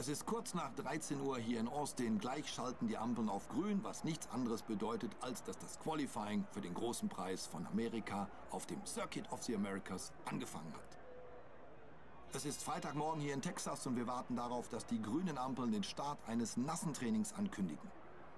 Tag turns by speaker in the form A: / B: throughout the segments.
A: Es ist kurz nach 13 Uhr hier in Austin. Gleich schalten die Ampeln auf grün, was nichts anderes bedeutet, als dass das Qualifying für den großen Preis von Amerika auf dem Circuit of the Americas angefangen hat. Es ist Freitagmorgen hier in Texas und wir warten darauf, dass die grünen Ampeln den Start eines nassen Trainings ankündigen.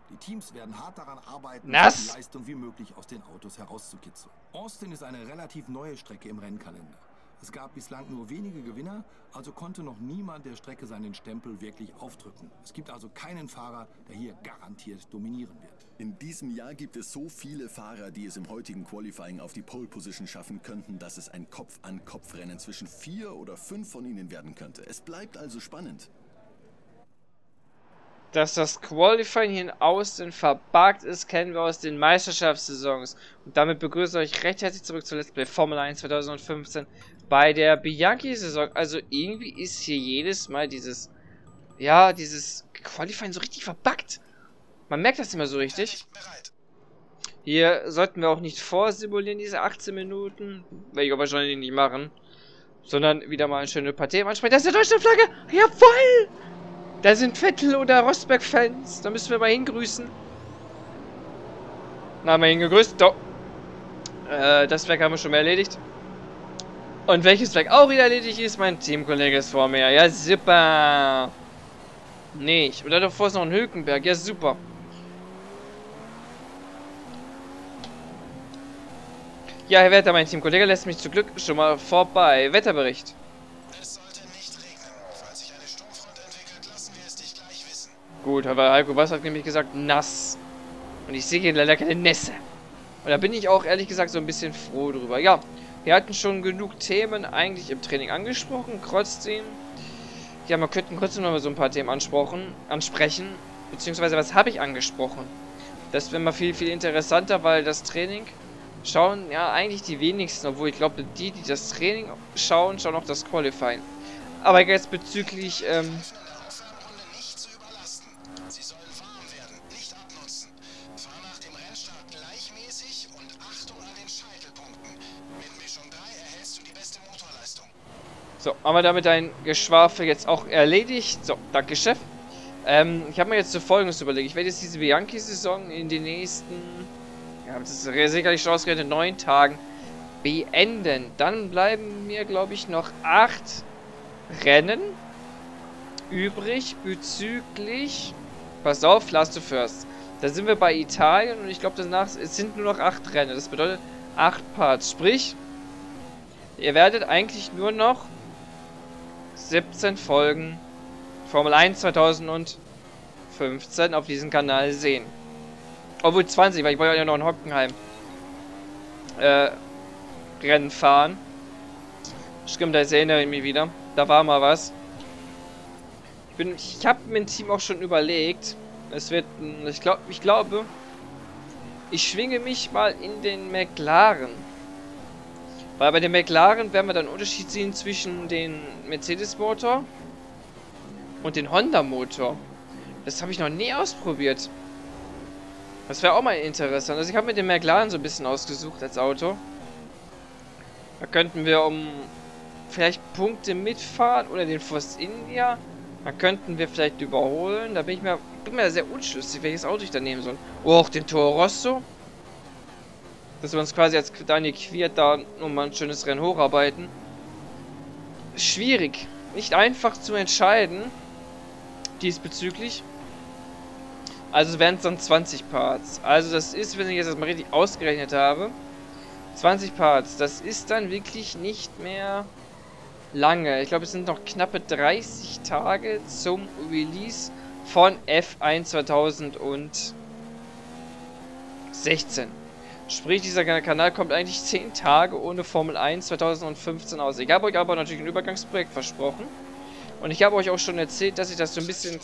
A: Die Teams werden hart daran arbeiten,
B: Nass?
A: viel Leistung wie möglich aus den Autos herauszukitzeln. Austin ist eine relativ neue Strecke im Rennkalender. Es gab bislang nur wenige Gewinner, also konnte noch niemand der Strecke seinen Stempel wirklich aufdrücken. Es gibt also keinen Fahrer, der hier garantiert dominieren wird.
C: In diesem Jahr gibt es so viele Fahrer, die es im heutigen Qualifying auf die Pole Position schaffen könnten, dass es ein Kopf-an-Kopf-Rennen zwischen vier oder fünf von ihnen werden könnte. Es bleibt also spannend.
B: Dass das Qualifying hier in Austin verbuggt ist, kennen wir aus den Meisterschaftssaisons. Und damit begrüße ich euch recht herzlich zurück zu Let's Play Formel 1 2015 bei der Bianchi-Saison. Also irgendwie ist hier jedes Mal dieses, ja, dieses Qualifying so richtig verbuggt. Man merkt das immer so richtig. Hier sollten wir auch nicht vorsimulieren, diese 18 Minuten. Werde ich aber wahrscheinlich nicht machen. Sondern wieder mal eine schöne Partie ansprechen. Das ist eine deutsche Flagge! Jawoll! Da sind Vettel oder Rosberg-Fans. Da müssen wir mal hingrüßen. Na, haben wir hingegrüßt. So. Äh, das Werk haben wir schon mal erledigt. Und welches Werk auch wieder erledigt ist, mein Teamkollege ist vor mir. Ja, super. Nicht. Oder davor ist noch ein Hülkenberg. Ja, super. Ja, Herr Wetter, mein Teamkollege lässt mich zu Glück schon mal vorbei. Wetterbericht.
D: Es sollte nicht regnen. Falls sich eine Sturmfront entwickelt, lassen wir es dich gleich wissen.
B: Gut, aber Heiko Was hat nämlich gesagt, nass. Und ich sehe hier leider keine Nässe. Und da bin ich auch ehrlich gesagt so ein bisschen froh drüber. Ja, wir hatten schon genug Themen eigentlich im Training angesprochen. Trotzdem, ja, man könnte trotzdem noch mal so ein paar Themen ansprechen. ansprechen beziehungsweise, was habe ich angesprochen? Das wäre mal viel, viel interessanter, weil das Training schauen ja eigentlich die wenigsten. Obwohl ich glaube, die, die das Training schauen, schauen auch das Qualifying. Aber jetzt bezüglich, ähm, So, haben wir damit ein Geschwafel jetzt auch erledigt. So, danke, Chef. Ähm, ich habe mir jetzt so folgendes überlegt. Ich werde jetzt diese Bianchi-Saison in den nächsten, ja, das ist sicherlich schon ausgerechnet, neun Tagen beenden. Dann bleiben mir, glaube ich, noch acht Rennen übrig bezüglich, pass auf, last to first. Da sind wir bei Italien und ich glaube, danach es sind nur noch acht Rennen. Das bedeutet acht Parts. Sprich, ihr werdet eigentlich nur noch 17 Folgen Formel 1 2015 auf diesem Kanal sehen. Obwohl 20, weil ich wollte ja noch in Hockenheim äh, Rennen fahren. Stimmt, das erinnere ich mich wieder. Da war mal was. Ich ich habe mir ein Team auch schon überlegt. Es wird, ich glaube, ich glaube, ich schwinge mich mal in den McLaren. Weil bei dem McLaren werden wir dann Unterschied sehen zwischen den Mercedes-Motor und den Honda-Motor. Das habe ich noch nie ausprobiert. Das wäre auch mal interessant. Also ich habe mir den McLaren so ein bisschen ausgesucht als Auto. Da könnten wir um vielleicht Punkte mitfahren oder den Force India. Da könnten wir vielleicht überholen. Da bin ich mir, bin mir sehr unschlüssig, welches Auto ich da nehmen soll. Oh, auch den Toro Rosso. Dass wir uns quasi als Daniel Quiert da nochmal ein schönes Rennen hocharbeiten. Schwierig. Nicht einfach zu entscheiden. Diesbezüglich. Also wären es dann 20 Parts. Also das ist, wenn ich jetzt das mal richtig ausgerechnet habe, 20 Parts. Das ist dann wirklich nicht mehr lange. Ich glaube, es sind noch knappe 30 Tage zum Release von F1 2016. Sprich, dieser Kanal kommt eigentlich 10 Tage ohne Formel 1 2015 aus. Ich habe euch aber natürlich ein Übergangsprojekt versprochen. Und ich habe euch auch schon erzählt, dass ich das so ein bisschen...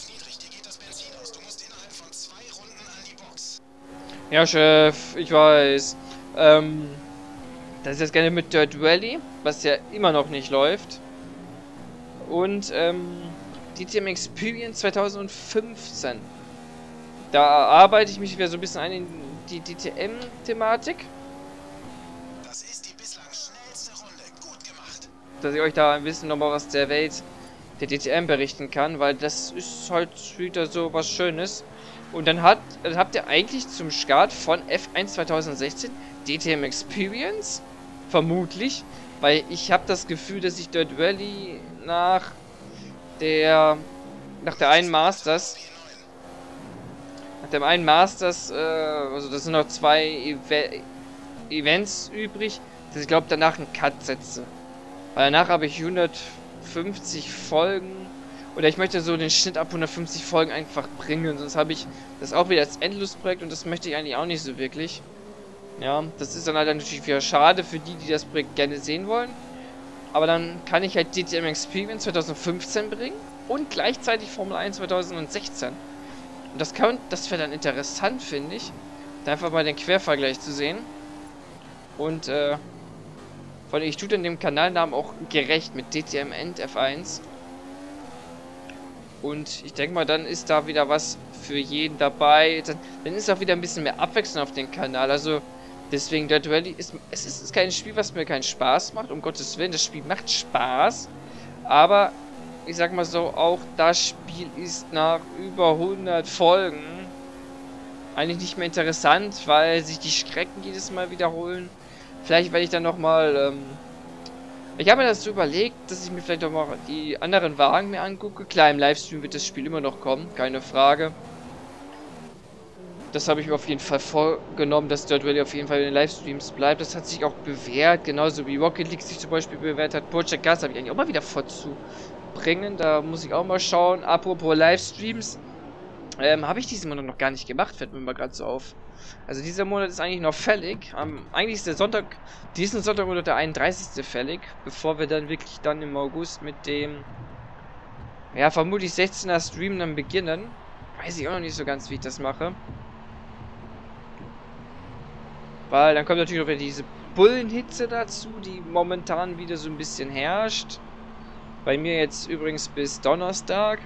B: Ja, Chef, ich weiß. Ähm, das ist jetzt gerne mit Dirt Rally, was ja immer noch nicht läuft. Und, ähm, DTM Experience 2015. Da arbeite ich mich wieder so ein bisschen ein in die DTM-Thematik,
D: Das ist die bislang schnellste Runde. Gut gemacht.
B: dass ich euch da ein bisschen nochmal was der Welt der DTM berichten kann, weil das ist halt wieder so was Schönes. Und dann, hat, dann habt ihr eigentlich zum Start von F1 2016 DTM Experience, vermutlich, weil ich habe das Gefühl, dass ich Dirt Rally nach der nach der einen Masters nach dem einen Masters, äh, also das sind noch zwei Ev Events übrig, dass ich glaube danach einen Cut setze. Weil danach habe ich 150 Folgen oder ich möchte so den Schnitt ab 150 Folgen einfach bringen, sonst habe ich das auch wieder als Endlosprojekt und das möchte ich eigentlich auch nicht so wirklich. Ja, das ist dann halt natürlich wieder schade für die, die das Projekt gerne sehen wollen. Aber dann kann ich halt DTM Experience 2015 bringen und gleichzeitig Formel 1 2016. Und das kann, das wäre dann interessant, finde ich. Da einfach mal den Quervergleich zu sehen. Und, äh, vor ich tue dann dem Kanalnamen auch gerecht mit DTM End F1. Und ich denke mal, dann ist da wieder was für jeden dabei. Dann, dann ist auch wieder ein bisschen mehr Abwechslung auf dem Kanal. Also, deswegen, Dead Rally ist, es ist kein Spiel, was mir keinen Spaß macht. Um Gottes Willen, das Spiel macht Spaß. Aber ich sag mal so, auch das Spiel ist nach über 100 Folgen eigentlich nicht mehr interessant, weil sich die Strecken jedes Mal wiederholen. Vielleicht werde ich dann nochmal, ähm ich habe mir das so überlegt, dass ich mir vielleicht auch mal die anderen Wagen mir angucke. Klar, im Livestream wird das Spiel immer noch kommen, keine Frage. Das habe ich mir auf jeden Fall vorgenommen, dass Dirt Rally auf jeden Fall in den Livestreams bleibt. Das hat sich auch bewährt, genauso wie Rocket League sich zum Beispiel bewährt hat. Project Gas habe ich eigentlich auch mal wieder vorzu bringen. Da muss ich auch mal schauen. Apropos Livestreams. Ähm, habe ich diesen Monat noch gar nicht gemacht, fällt mir mal gerade so auf. Also dieser Monat ist eigentlich noch fällig. Ähm, eigentlich ist der Sonntag, diesen Sonntag oder der 31. fällig, bevor wir dann wirklich dann im August mit dem, ja, vermutlich 16er Stream dann beginnen. Weiß ich auch noch nicht so ganz, wie ich das mache. Weil dann kommt natürlich noch wieder diese Bullenhitze dazu, die momentan wieder so ein bisschen herrscht. Bei mir jetzt übrigens bis Donnerstag.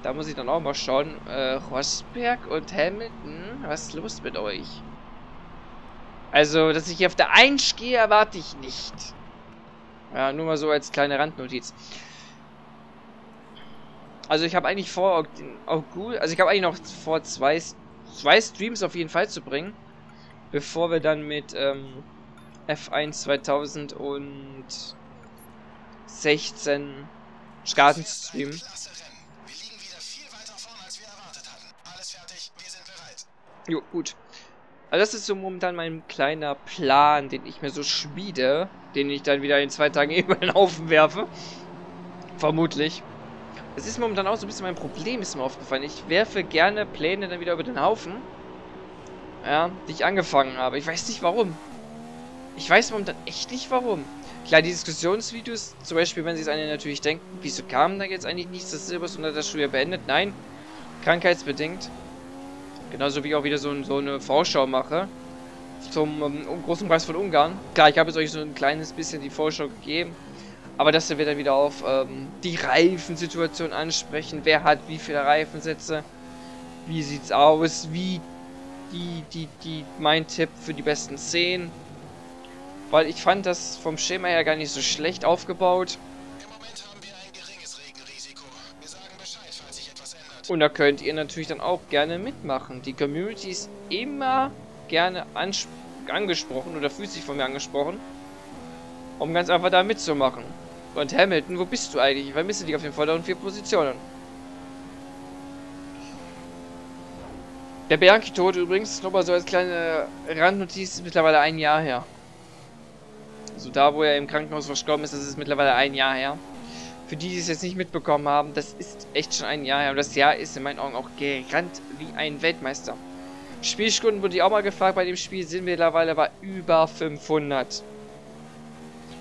B: Da muss ich dann auch mal schauen. Äh, Rosberg und Hamilton, was ist los mit euch? Also, dass ich hier auf der 1 gehe, erwarte ich nicht. Ja, nur mal so als kleine Randnotiz. Also ich habe eigentlich vor, August, also ich habe eigentlich noch vor zwei, zwei Streams auf jeden Fall zu bringen. Bevor wir dann mit ähm, F1 2000 und 16 starten streamen. Jo, gut. Also das ist so momentan mein kleiner Plan, den ich mir so schmiede, den ich dann wieder in zwei Tagen über den Haufen werfe. Vermutlich. Das ist momentan auch so ein bisschen mein Problem, ist mir aufgefallen. Ich werfe gerne Pläne dann wieder über den Haufen. Ja, die ich angefangen habe. Ich weiß nicht warum. Ich weiß momentan echt nicht warum. Klar, die Diskussionsvideos, zum Beispiel, wenn sie es eine natürlich denken, wieso kam da jetzt eigentlich nichts, das Silbers unter das Schuljahr beendet? Nein, krankheitsbedingt. Genauso wie ich auch wieder so, so eine Vorschau mache zum um, großen Preis von Ungarn. Klar, ich habe jetzt euch so ein kleines bisschen die Vorschau gegeben, aber dass wir dann wieder auf ähm, die Reifensituation ansprechen. Wer hat wie viele Reifensätze? Wie sieht's aus? Wie die, die, die, mein Tipp für die besten 10 weil ich fand das vom Schema her gar nicht so schlecht aufgebaut. Und da könnt ihr natürlich dann auch gerne mitmachen. Die Community ist immer gerne angesprochen oder fühlt sich von mir angesprochen, um ganz einfach da mitzumachen. Und Hamilton, wo bist du eigentlich? Ich vermisse dich auf den vorderen vier Positionen. Der Bianchi-Tod übrigens, nochmal so als kleine Randnotiz, ist mittlerweile ein Jahr her. Also da, wo er im Krankenhaus verstorben ist, das ist mittlerweile ein Jahr her. Für die, die es jetzt nicht mitbekommen haben, das ist echt schon ein Jahr her. Und das Jahr ist in meinen Augen auch gerannt wie ein Weltmeister. Spielstunden wurde ich auch mal gefragt bei dem Spiel, sind mittlerweile bei über 500.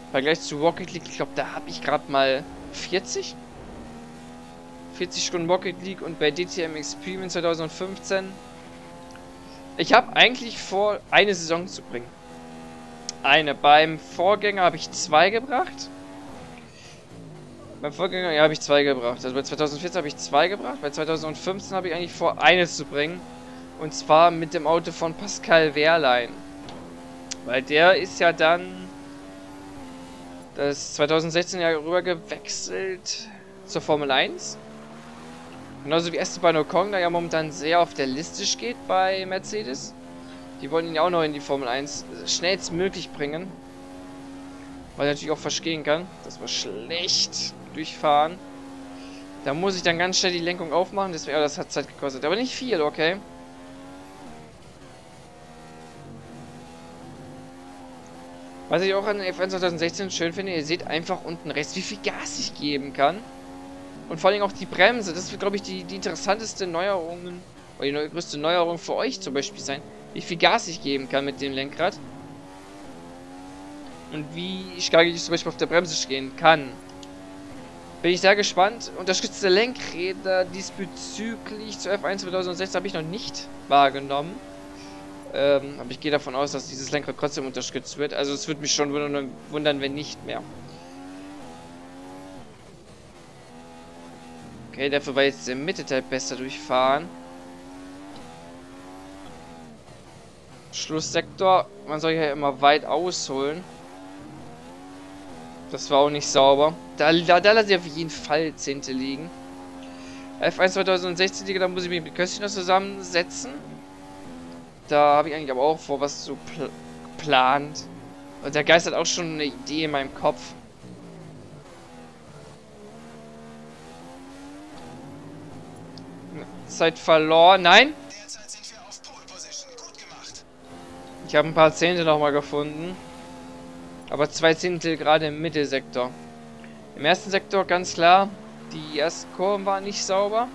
B: Im Vergleich zu Rocket League, ich glaube, da habe ich gerade mal 40? 40 Stunden Rocket League und bei DTM Experience 2015. Ich habe eigentlich vor, eine Saison zu bringen eine. Beim Vorgänger habe ich zwei gebracht. Beim Vorgänger, ja, habe ich zwei gebracht. Also bei 2014 habe ich zwei gebracht. Bei 2015 habe ich eigentlich vor, eines zu bringen. Und zwar mit dem Auto von Pascal Wehrlein. Weil der ist ja dann Das ist 2016 ja rüber gewechselt zur Formel 1. Genauso wie Esteban Ocon, der ja momentan sehr auf der Liste geht bei Mercedes. Die wollen ihn ja auch noch in die Formel 1 schnellstmöglich bringen. Was ich natürlich auch verstehen kann. Das war schlecht durchfahren. Da muss ich dann ganz schnell die Lenkung aufmachen. Deswegen, das hat Zeit gekostet. Aber nicht viel, okay. Was ich auch an F1 2016 schön finde, ihr seht einfach unten rechts, wie viel Gas ich geben kann. Und vor allem auch die Bremse. Das wird, glaube ich, die, die interessanteste Neuerung, oder die größte Neuerung für euch zum Beispiel sein. Wie viel Gas ich geben kann mit dem Lenkrad. Und wie stark ich zum Beispiel auf der Bremse stehen kann. Bin ich sehr gespannt. Unterstützte Lenkräder diesbezüglich zu F1 2016 habe ich noch nicht wahrgenommen. Ähm, aber ich gehe davon aus, dass dieses Lenkrad trotzdem unterstützt wird. Also es würde mich schon wundern, wenn nicht mehr. Okay, dafür war jetzt der Mittelteil besser durchfahren. Schlusssektor. Man soll ja immer weit ausholen. Das war auch nicht sauber. Da, da, da lasse ich auf jeden Fall Zehnte liegen. F1 2016, da muss ich mich mit Köstchen zusammensetzen. Da habe ich eigentlich aber auch vor, was so pl plant. Und der Geist hat auch schon eine Idee in meinem Kopf. Zeit verloren. Nein! Ich habe ein paar Zehntel nochmal gefunden. Aber zwei Zehntel gerade im Mittelsektor. Im ersten Sektor ganz klar, die ersten Kurven waren nicht sauber.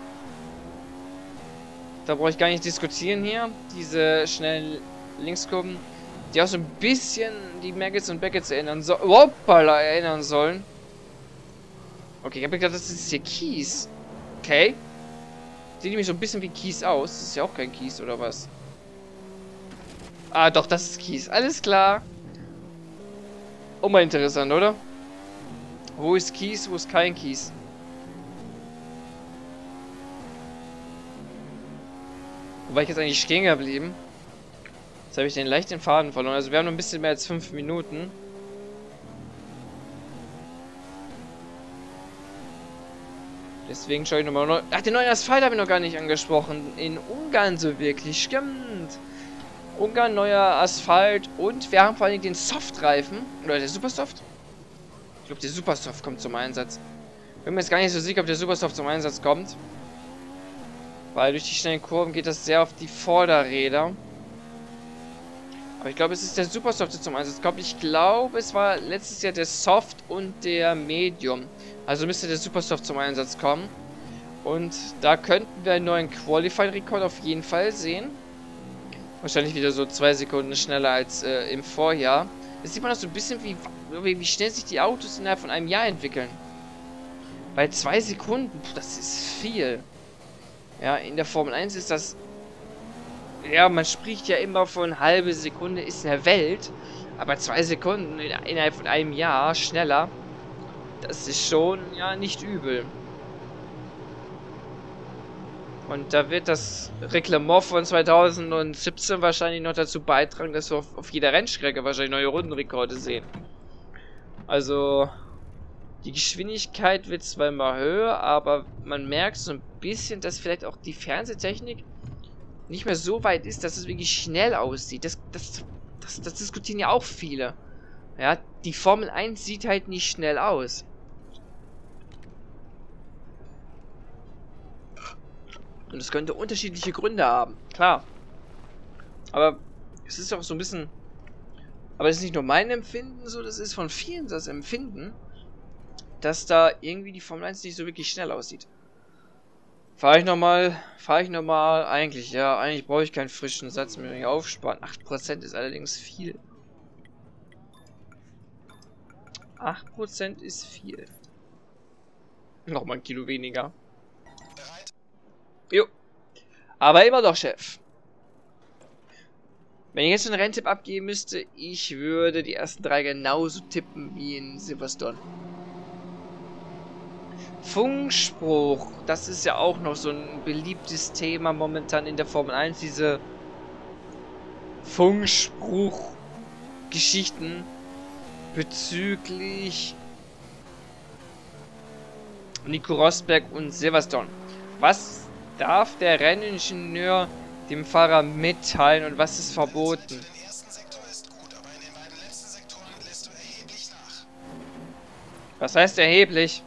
B: Da brauche ich gar nicht diskutieren hier. Diese schnellen Linkskurven, die auch so ein bisschen die Maggots und Beckets erinnern sollen. Hoppala, erinnern sollen. Okay, ich habe gedacht, das ist hier Kies. Okay. Sieht nämlich so ein bisschen wie Kies aus. Das ist ja auch kein Kies, oder was? Ah, doch, das ist Kies. Alles klar. Auch mal interessant, oder? Wo ist Kies, wo ist kein Kies? Wo war ich jetzt eigentlich stehen geblieben? Jetzt habe ich den leicht den Faden verloren. Also wir haben noch ein bisschen mehr als 5 Minuten. Deswegen schaue ich nochmal. Noch Ach, den neuen Asphalt habe ich noch gar nicht angesprochen. In Ungarn so wirklich. Stimmt. Ungarn, neuer Asphalt. Und wir haben vor allem den Softreifen. Oder der Supersoft. Ich glaube, der Supersoft kommt zum Einsatz. Bin mir jetzt gar nicht so sicher, ob der Supersoft zum Einsatz kommt. Weil durch die schnellen Kurven geht das sehr auf die Vorderräder. Aber ich glaube, es ist der Supersoft der zum Einsatz kommt. Ich glaube, es war letztes Jahr der Soft und der Medium. Also müsste der Supersoft zum Einsatz kommen. Und da könnten wir einen neuen Qualifying-Rekord auf jeden Fall sehen. Wahrscheinlich wieder so zwei Sekunden schneller als äh, im Vorjahr. Jetzt sieht man auch so ein bisschen, wie, wie schnell sich die Autos innerhalb von einem Jahr entwickeln. Bei zwei Sekunden, das ist viel. Ja, in der Formel 1 ist das... Ja, man spricht ja immer von halbe Sekunde ist in der Welt. Aber zwei Sekunden innerhalb von einem Jahr schneller, das ist schon, ja, nicht übel. Und da wird das Reglement von 2017 wahrscheinlich noch dazu beitragen, dass wir auf, auf jeder Rennstrecke wahrscheinlich neue Rundenrekorde sehen. Also, die Geschwindigkeit wird zwar immer höher, aber man merkt so ein bisschen, dass vielleicht auch die Fernsehtechnik nicht mehr so weit ist, dass es wirklich schnell aussieht. Das, das, das, das diskutieren ja auch viele. Ja, die Formel 1 sieht halt nicht schnell aus. Und es könnte unterschiedliche Gründe haben, klar. Aber es ist auch so ein bisschen... Aber es ist nicht nur mein Empfinden so, das ist von vielen das Empfinden, dass da irgendwie die Formel 1 nicht so wirklich schnell aussieht. Fahre ich nochmal, fahre ich nochmal, eigentlich, ja, eigentlich brauche ich keinen frischen Satz mehr aufsparen. 8% ist allerdings viel. 8% ist viel. Nochmal ein Kilo weniger. Jo. Aber immer doch, Chef. Wenn ich jetzt einen Renntipp abgeben müsste, ich würde die ersten drei genauso tippen wie in Silverstone. Funkspruch, das ist ja auch noch so ein beliebtes Thema momentan in der Formel 1, diese Funkspruch-Geschichten. bezüglich Nico Rosberg und Silverstone. Was darf der Renningenieur dem Fahrer mitteilen und was ist verboten? Was heißt erheblich?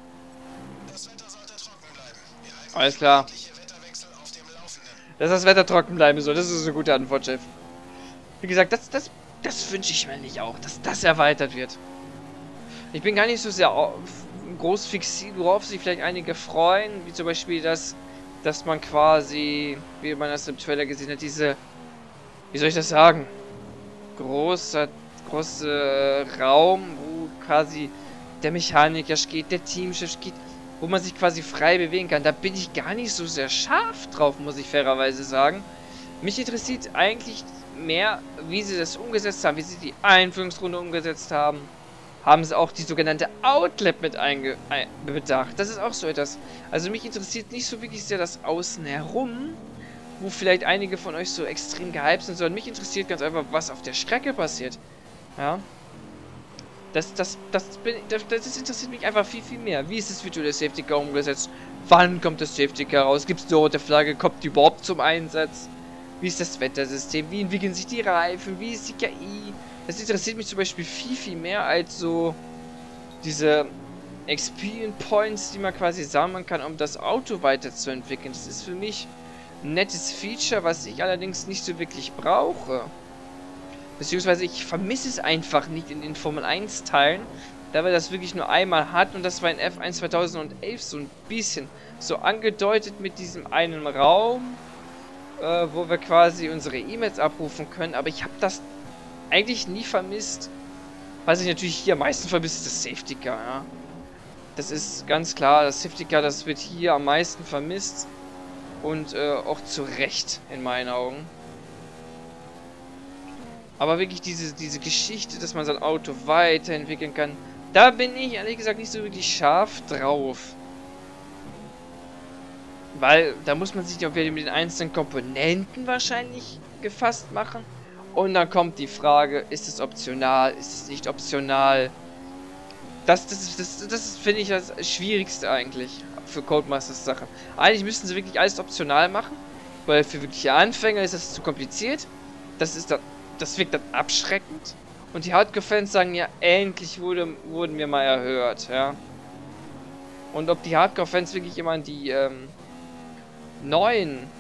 B: Alles klar. Dass das Wetter trocken bleiben soll, das ist eine gute Antwort, Chef. Wie gesagt, das, das, das wünsche ich mir nicht auch, dass das erweitert wird. Ich bin gar nicht so sehr groß fixiert, worauf sich vielleicht einige freuen, wie zum Beispiel das, dass man quasi, wie man das im Trailer gesehen hat, diese, wie soll ich das sagen, großer, große Raum, wo quasi der Mechaniker steht, der Teamchef steht, wo man sich quasi frei bewegen kann. Da bin ich gar nicht so sehr scharf drauf, muss ich fairerweise sagen. Mich interessiert eigentlich mehr, wie sie das umgesetzt haben, wie sie die Einführungsrunde umgesetzt haben. Haben sie auch die sogenannte Outlet mit einge ein bedacht. Das ist auch so etwas. Also mich interessiert nicht so wirklich sehr das Außen herum, wo vielleicht einige von euch so extrem gehypt sind, sondern mich interessiert ganz einfach, was auf der Strecke passiert. Ja. Das, das, das, bin, das, das interessiert mich einfach viel, viel mehr. Wie ist das virtuelle Safety Car umgesetzt? Wann kommt das Safety Car raus? Gibt es eine rote Flagge? Kommt die überhaupt zum Einsatz? Wie ist das Wettersystem? Wie entwickeln sich die Reifen? Wie ist die KI? Das interessiert mich zum Beispiel viel, viel mehr als so diese Experience Points, die man quasi sammeln kann, um das Auto weiterzuentwickeln. Das ist für mich ein nettes Feature, was ich allerdings nicht so wirklich brauche. Beziehungsweise ich vermisse es einfach nicht in den Formel 1 Teilen, da wir das wirklich nur einmal hatten und das war in F1 2011 so ein bisschen so angedeutet mit diesem einen Raum, äh, wo wir quasi unsere E-Mails abrufen können, aber ich habe das eigentlich nie vermisst. Was ich natürlich hier am meisten vermisse, ist das Safety Car, ja. Das ist ganz klar, das Safety Car, das wird hier am meisten vermisst und äh, auch zu Recht in meinen Augen. Aber wirklich diese, diese Geschichte, dass man sein Auto weiterentwickeln kann, da bin ich ehrlich gesagt nicht so wirklich scharf drauf. Weil da muss man sich auch wieder mit den einzelnen Komponenten wahrscheinlich gefasst machen. Und dann kommt die Frage, ist es optional, ist es nicht optional? Das, das, das, das finde ich das Schwierigste eigentlich für Codemasters Sache. Eigentlich müssten sie wirklich alles optional machen, weil für wirkliche Anfänger ist das zu kompliziert. Das ist dann, das wirkt dann abschreckend. Und die Hardcore-Fans sagen ja, endlich wurde, wurden wir mal erhört, ja. Und ob die Hardcore-Fans wirklich immer an die ähm, neuen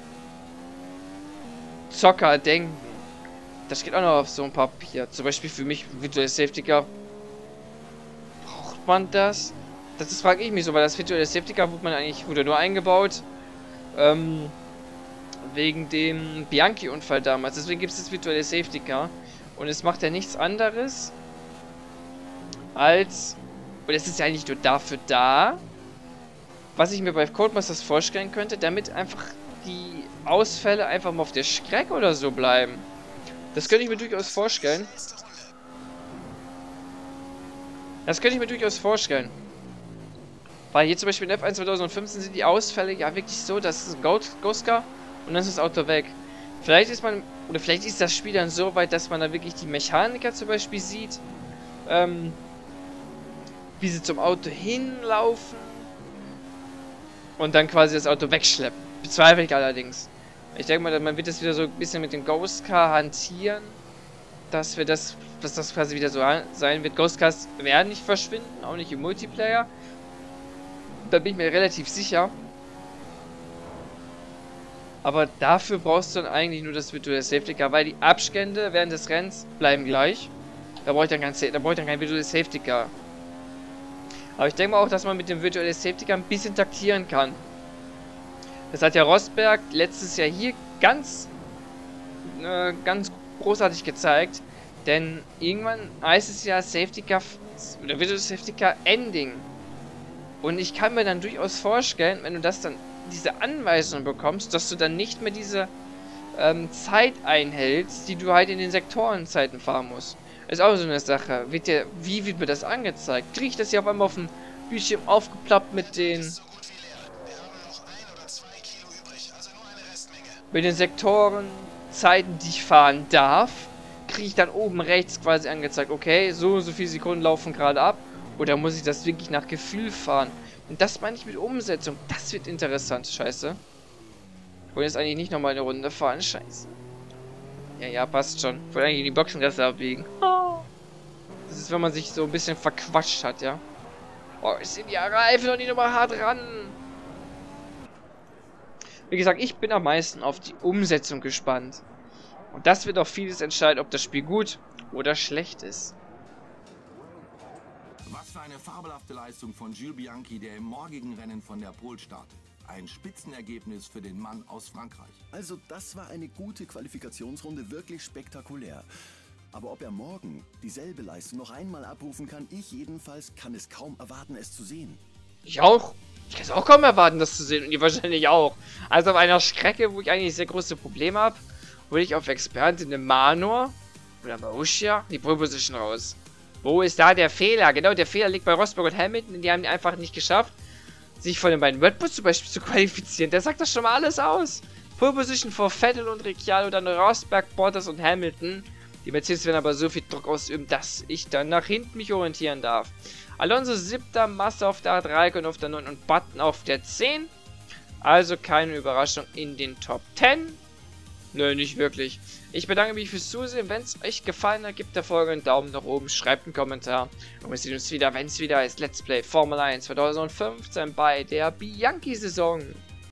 B: Zocker denken, das steht auch noch auf so ein Papier. Zum Beispiel für mich virtuelle Safety Car. Braucht man das? Das ist, frage ich mich so, weil das virtuelle Safety Car wurde man eigentlich wurde nur eingebaut. Ähm, wegen dem Bianchi-Unfall damals. Deswegen gibt es das virtuelle Safety Car. Und es macht ja nichts anderes als. Und es ist ja eigentlich nur dafür da, was ich mir bei Codemasters vorstellen könnte, damit einfach die Ausfälle einfach mal auf der Strecke oder so bleiben. Das könnte ich mir durchaus vorstellen. Das könnte ich mir durchaus vorstellen. Weil hier zum Beispiel in F1 2015 sind die Ausfälle ja wirklich so, dass es ein Car und dann ist das Auto weg. Vielleicht ist man, oder vielleicht ist das Spiel dann so weit, dass man da wirklich die Mechaniker zum Beispiel sieht, ähm, wie sie zum Auto hinlaufen und dann quasi das Auto wegschleppen. Bezweifle ich allerdings. Ich denke mal, man wird das wieder so ein bisschen mit dem Ghost Car hantieren, dass wir das, dass das quasi wieder so sein wird. Ghost Cars werden nicht verschwinden, auch nicht im Multiplayer. Da bin ich mir relativ sicher. Aber dafür brauchst du dann eigentlich nur das virtuelle Safety Car, weil die Abstände während des Rennens bleiben gleich. Da brauche ich dann kein, da brauche ich dann kein virtuelles Safety Car. Aber ich denke mal auch, dass man mit dem virtuellen Safety Car ein bisschen taktieren kann. Das hat ja Rosberg letztes Jahr hier ganz, äh, ganz großartig gezeigt. Denn irgendwann heißt es ja Safety Car oder virtuelle Safety Car Ending. Und ich kann mir dann durchaus vorstellen, wenn du das dann diese Anweisung bekommst, dass du dann nicht mehr diese ähm, Zeit einhältst, die du halt in den Sektorenzeiten fahren musst. Ist auch so eine Sache. Wird dir, wie wird mir das angezeigt? Kriege ich das hier auf einmal auf dem Bildschirm aufgeplappt mit den, mit den Sektorenzeiten, die ich fahren darf? kriege ich dann oben rechts quasi angezeigt, okay, so und so viele Sekunden laufen gerade ab. Oder muss ich das wirklich nach Gefühl fahren? Und das meine ich mit Umsetzung. Das wird interessant, scheiße. Ich wollte jetzt eigentlich nicht nochmal eine Runde fahren, scheiße. Ja, ja, passt schon. Ich wollte eigentlich die Boxengasse abbiegen. Das ist, wenn man sich so ein bisschen verquatscht hat, ja. Oh, ich sind die Reifen noch nicht nochmal hart ran. Wie gesagt, ich bin am meisten auf die Umsetzung gespannt. Und das wird auch vieles entscheiden, ob das Spiel gut oder schlecht ist.
A: Was für eine fabelhafte Leistung von Jules Bianchi, der im morgigen Rennen von der Pol startet. Ein Spitzenergebnis für den Mann aus Frankreich.
C: Also das war eine gute Qualifikationsrunde, wirklich spektakulär. Aber ob er morgen dieselbe Leistung noch einmal abrufen kann, ich jedenfalls kann es kaum erwarten, es zu sehen.
B: Ich auch. Ich kann es auch kaum erwarten, das zu sehen. Und ihr wahrscheinlich auch. Also auf einer Strecke, wo ich eigentlich sehr große Probleme habe, hole ich auf Expertin im Manor oder Marussia die Pole raus. Wo ist da der Fehler? Genau, der Fehler liegt bei Rosberg und Hamilton. Die haben einfach nicht geschafft, sich von den beiden Red Bulls zum Beispiel zu qualifizieren. Der sagt das schon mal alles aus. Pole Position vor Vettel und Ricciardo, dann Rosberg, Bottas und Hamilton. Die Mercedes werden aber so viel Druck ausüben, dass ich dann nach hinten mich orientieren darf. Alonso siebter, Massa auf der 3 und auf der 9 und Button auf der 10. Also keine Überraschung in den Top 10. Nö, nicht wirklich. Ich bedanke mich fürs Zusehen. Wenn es euch gefallen hat, gebt der Folge einen Daumen nach oben, schreibt einen Kommentar. Und wir sehen uns wieder, wenn es wieder ist Let's Play Formel 1 2015 bei der Bianchi-Saison.